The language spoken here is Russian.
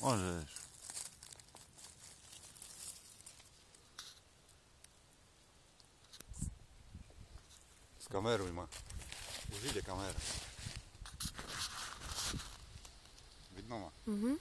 Можеш. камеру, Има. ма. Уже камера. Віднома. Угу.